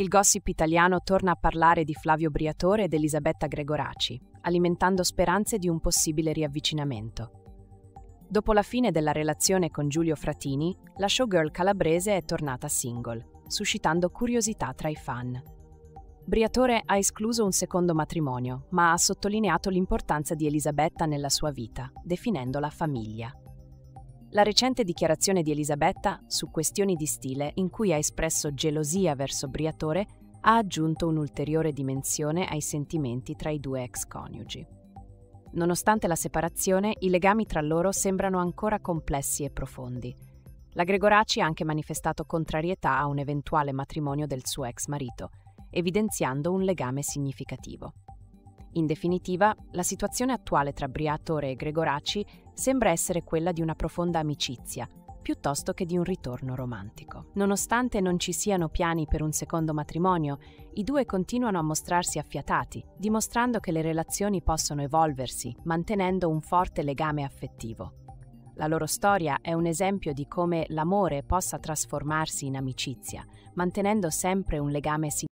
il gossip italiano torna a parlare di Flavio Briatore ed Elisabetta Gregoraci, alimentando speranze di un possibile riavvicinamento. Dopo la fine della relazione con Giulio Fratini, la showgirl calabrese è tornata single, suscitando curiosità tra i fan. Briatore ha escluso un secondo matrimonio, ma ha sottolineato l'importanza di Elisabetta nella sua vita, definendola famiglia. La recente dichiarazione di Elisabetta su questioni di stile, in cui ha espresso gelosia verso Briatore, ha aggiunto un'ulteriore dimensione ai sentimenti tra i due ex coniugi. Nonostante la separazione, i legami tra loro sembrano ancora complessi e profondi. La Gregoraci ha anche manifestato contrarietà a un eventuale matrimonio del suo ex marito, evidenziando un legame significativo. In definitiva, la situazione attuale tra Briatore e Gregoraci sembra essere quella di una profonda amicizia, piuttosto che di un ritorno romantico. Nonostante non ci siano piani per un secondo matrimonio, i due continuano a mostrarsi affiatati, dimostrando che le relazioni possono evolversi, mantenendo un forte legame affettivo. La loro storia è un esempio di come l'amore possa trasformarsi in amicizia, mantenendo sempre un legame significativo